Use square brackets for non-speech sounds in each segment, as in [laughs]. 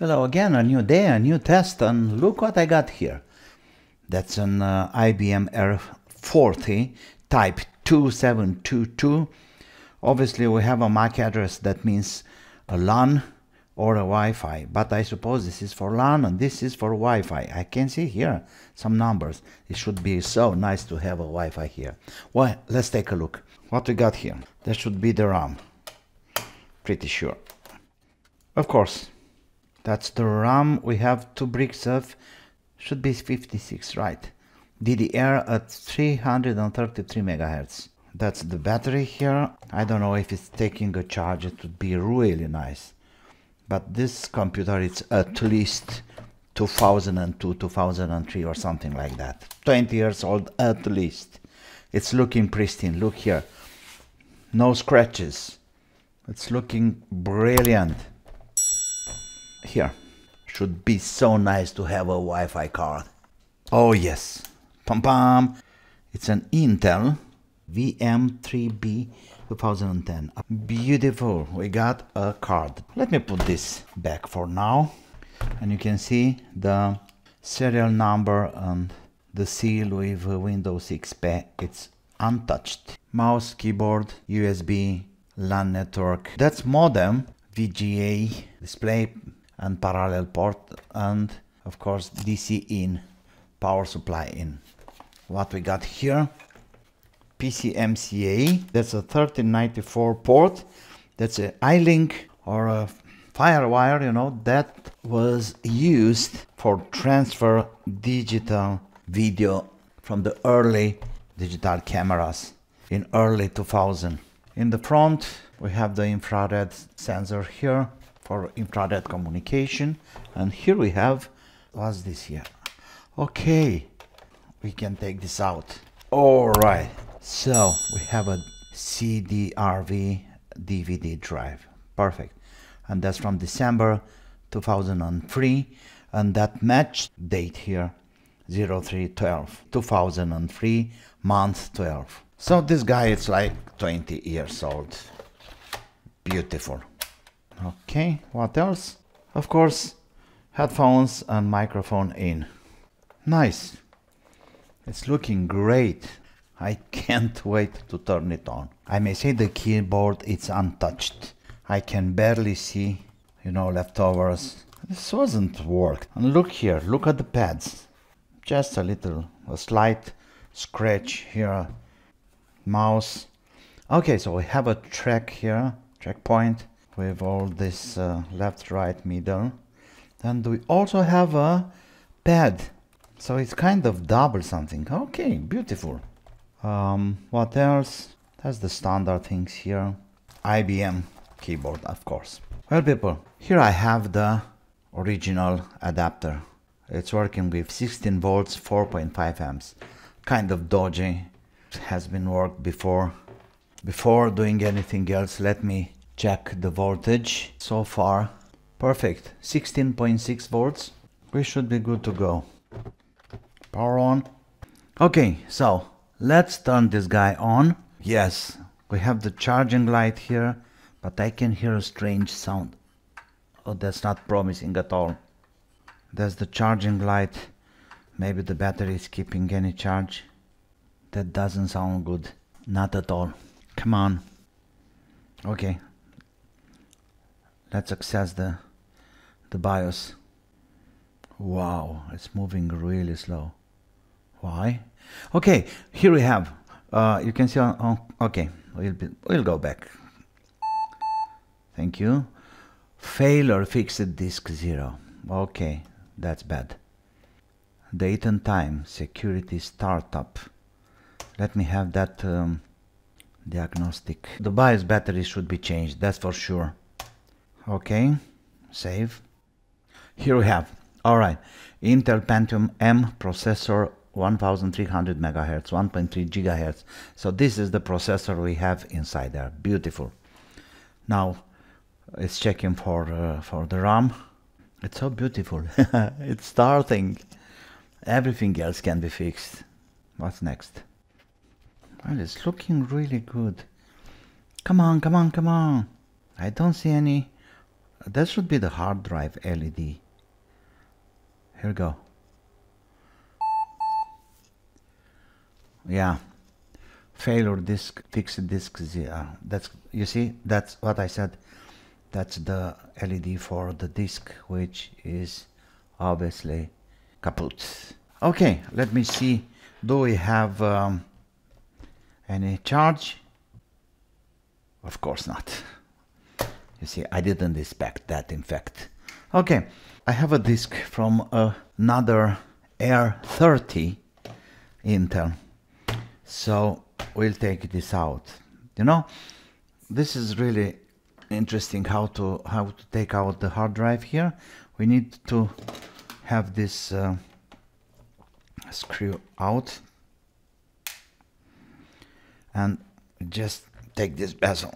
Hello again, a new day, a new test, and look what I got here. That's an uh, IBM R40 Type 2722. Obviously we have a MAC address, that means a LAN or a Wi-Fi, but I suppose this is for LAN and this is for Wi-Fi. I can see here some numbers. It should be so nice to have a Wi-Fi here. Well, let's take a look. What we got here? That should be the RAM. Pretty sure. Of course, that's the RAM. We have two bricks of, should be 56, right? DDR at 333 megahertz. That's the battery here. I don't know if it's taking a charge. It would be really nice. But this computer is at least 2002, 2003 or something like that. 20 years old at least. It's looking pristine. Look here. No scratches. It's looking brilliant here. Should be so nice to have a Wi-Fi card. Oh yes, pam pam. It's an Intel VM3B 2010. Beautiful, we got a card. Let me put this back for now. And you can see the serial number and the seal with Windows XP. It's untouched. Mouse, keyboard, USB, LAN network. That's modem, VGA, display, and parallel port and of course DC in power supply in. What we got here? PCMCIA that's a 1394 port. That's a iLink or a Firewire you know that was used for transfer digital video from the early digital cameras in early 2000 in the front we have the infrared sensor here for infrared communication and here we have what's this here? Okay we can take this out. All right so we have a CDRW DVD drive. Perfect. And that's from December 2003 and that match date here 0312 2003 month 12 so this guy is like 20 years old. Beautiful Okay, what else? Of course, headphones and microphone in. Nice. It's looking great. I can't wait to turn it on. I may say the keyboard is untouched. I can barely see, you know, leftovers. This wasn't worked. And look here, look at the pads. Just a little, a slight scratch here. Mouse. Okay, so we have a track here, track point with all this uh, left, right, middle. Then we also have a pad. So it's kind of double something. Okay, beautiful. Um, what else? That's the standard things here. IBM keyboard, of course. Well, people, here I have the original adapter. It's working with 16 volts, 4.5 amps. Kind of dodgy. It has been worked before. Before doing anything else, let me check the voltage. So far perfect. 16.6 volts. We should be good to go. Power on. Okay so let's turn this guy on. Yes we have the charging light here but I can hear a strange sound. Oh that's not promising at all. There's the charging light. Maybe the battery is keeping any charge. That doesn't sound good. Not at all. Come on. Okay let's access the the BIOS. Wow it's moving really slow. Why? Okay here we have uh, you can see on, on okay we'll, be, we'll go back. Thank you. Failure fixed disk zero. Okay that's bad. Date and time security startup. Let me have that um, diagnostic. The BIOS battery should be changed that's for sure okay save. Here we have. All right. Intel pentium m processor 1300 megahertz 1.3 gigahertz. So this is the processor we have inside there. Beautiful. Now it's checking for uh, for the ram. It's so beautiful. [laughs] It's starting. Everything else can be fixed. What's next? Well it's looking really good. Come on come on come on. I don't see any that should be the hard drive LED. Here we go. Yeah, failure disk, fixed disk. Yeah, that's you see. That's what I said. That's the LED for the disk, which is obviously kaput. Okay, let me see. Do we have um, any charge? Of course not. You see, I didn't expect that, in fact. Okay, I have a disk from another R30 Intel. So we'll take this out. You know, this is really interesting how to how to take out the hard drive here. We need to have this uh, screw out and just take this bezel.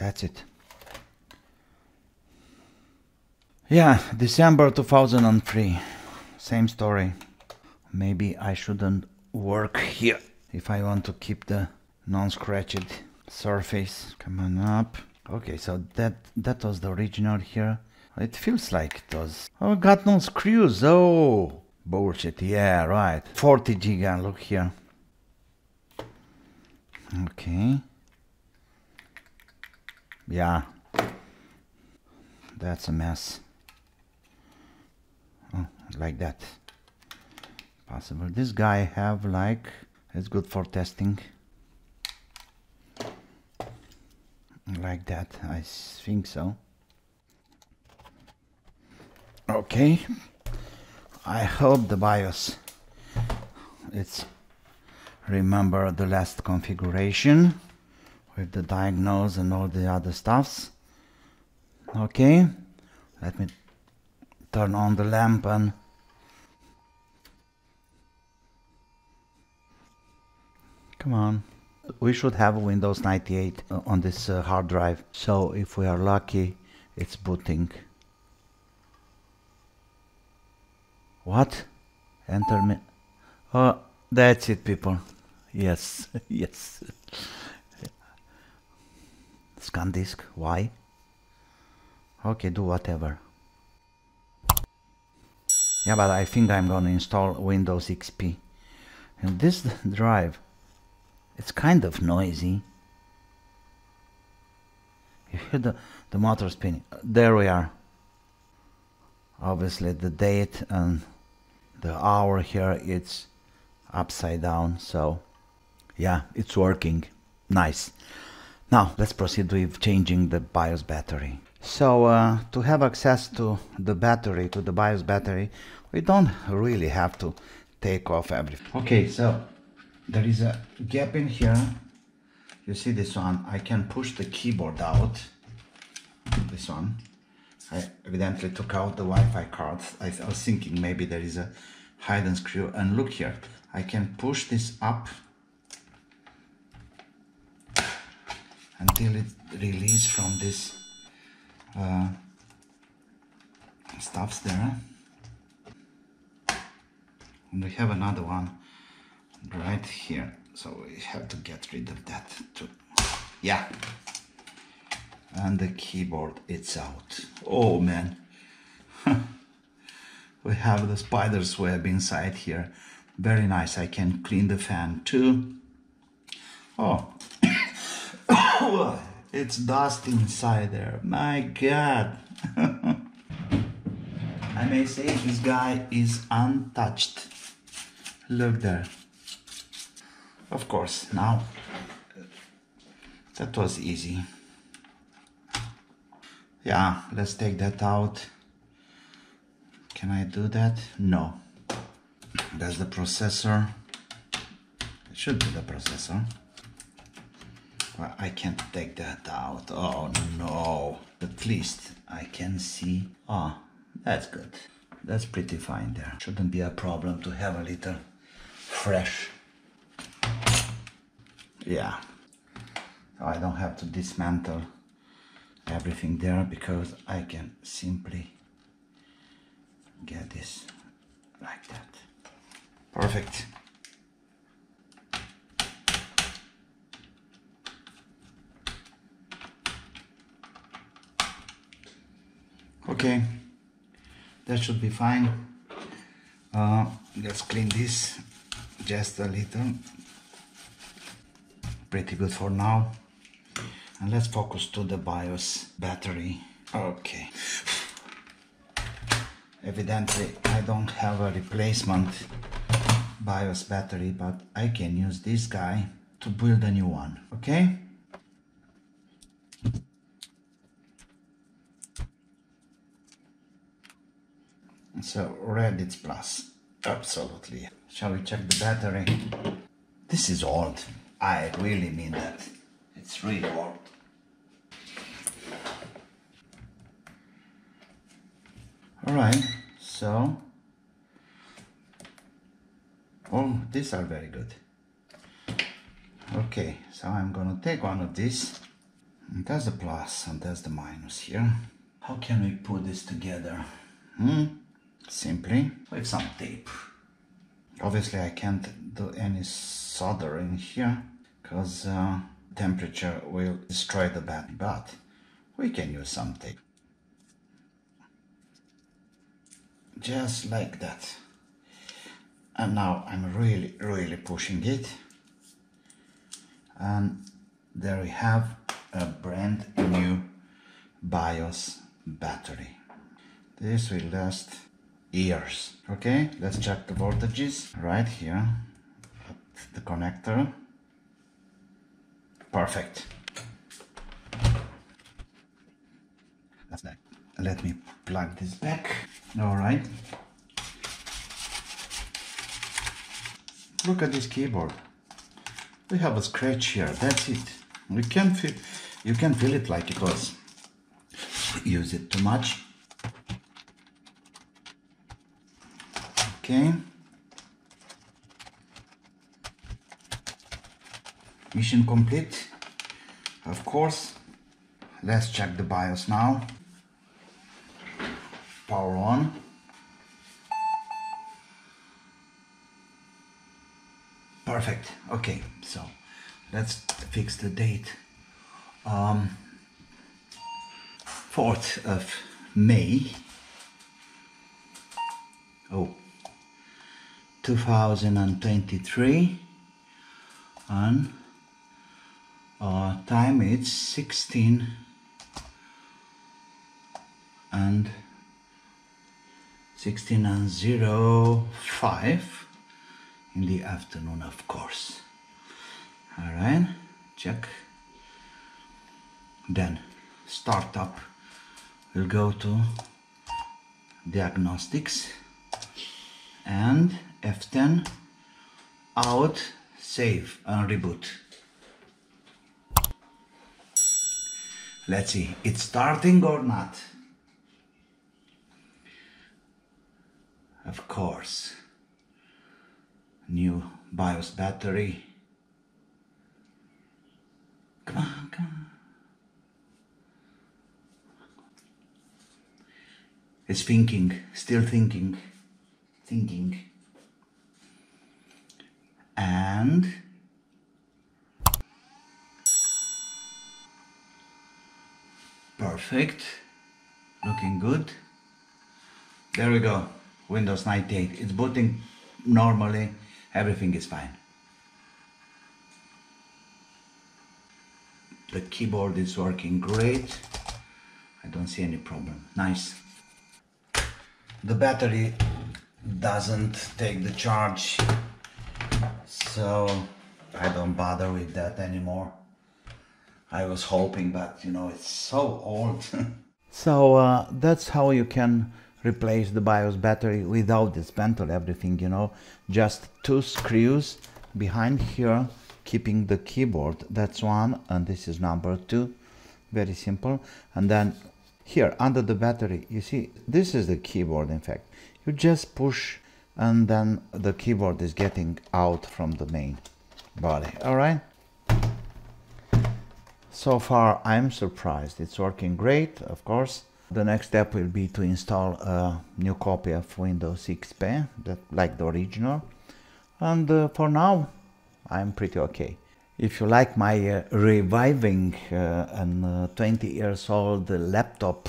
That's it. Yeah, December 2003. Same story. Maybe I shouldn't work here if I want to keep the non-scratched surface. Come on up. Okay, so that that was the original here. It feels like it was. Oh, got no screws. Oh, bullshit. Yeah, right. 40 giga. Look here. Okay. Yeah. That's a mess. Oh, like that. Possible. This guy have like, it's good for testing. Like that, I think so. Okay. I hope the BIOS it's remember the last configuration with the diagnose and all the other stuffs. Okay let me turn on the lamp and come on. We should have Windows 98 on this uh, hard drive. So if we are lucky it's booting. What? Enter me. Oh that's it people. Yes [laughs] yes scan disk why? Okay do whatever. Yeah but I think I'm gonna install Windows XP and this [laughs] drive it's kind of noisy. You hear the, the motor spinning. There we are. Obviously the date and the hour here it's upside down so yeah it's working. Nice now let's proceed with changing the BIOS battery. So uh, to have access to the battery, to the BIOS battery, we don't really have to take off everything. Okay, so there is a gap in here. You see this one, I can push the keyboard out. This one. I evidently took out the Wi-Fi card. I, I was thinking maybe there is a hidden screw. And look here, I can push this up until it release from this uh, stuffs there. And we have another one right here. So we have to get rid of that too. Yeah. And the keyboard it's out. Oh man. [laughs] We have the spider's web inside here. Very nice. I can clean the fan too. Oh it's dust inside there. My God. [laughs] I may say this guy is untouched. Look there. Of course, now that was easy. Yeah, let's take that out. Can I do that? No. That's the processor. It should be the processor. I can't take that out. Oh no. At least I can see. Ah, oh, that's good. That's pretty fine there. Shouldn't be a problem to have a little fresh. Yeah. So I don't have to dismantle everything there because I can simply get this like that. Perfect. Okay. That should be fine. Uh, let's clean this just a little. Pretty good for now. And let's focus to the BIOS battery. Okay. Evidently I don't have a replacement BIOS battery but I can use this guy to build a new one. Okay so red it's plus. Absolutely. Shall we check the battery? This is old. I really mean that. It's really old. All right so oh these are very good. Okay so I'm gonna take one of these. And that's the plus and that's the minus here. How can we put this together? Hmm simply with some tape? Obviously I can't do any soldering here because uh, temperature will destroy the battery but we can use some tape. Just like that. And now I'm really really pushing it. And there we have a brand new BIOS battery. This will last years okay let's check the voltages right here. At the connector. Perfect. That's that let me plug this back. All right. Look at this keyboard. We have a scratch here. That's it. We can feel you can feel it like it was. Use it too much okay mission complete. Of course let's check the BIOS now. Power on. Perfect. Okay so let's fix the date. Um, 4th of May. Oh 2023 and uh, time is 16 and 16 and 05 in the afternoon of course. All right check. Then startup we'll go to diagnostics and F10 out save and reboot. Let's see it's starting or not? Of course. New BIOS battery. Come on come on. It's thinking still thinking thinking. And perfect. Looking good. There we go. Windows 98 it's booting normally. Everything is fine. The keyboard is working great. I don't see any problem. Nice. The battery doesn't take the charge. So I don't bother with that anymore. I was hoping but you know it's so old. [laughs] So uh, that's how you can replace the BIOS battery without dismantle everything you know? Just two screws behind here keeping the keyboard. That's one and this is number two. Very simple. And then here under the battery you see this is the keyboard in fact you just push and then the keyboard is getting out from the main body all right? So far I'm surprised. It's working great of course. The next step will be to install a new copy of Windows XP that like the original. And uh, for now I'm pretty okay. If you like my uh, reviving uh, an uh, 20 years old laptop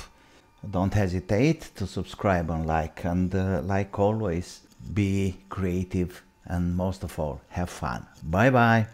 don't hesitate to subscribe and like. And uh, like always, be creative and most of all, have fun. Bye bye.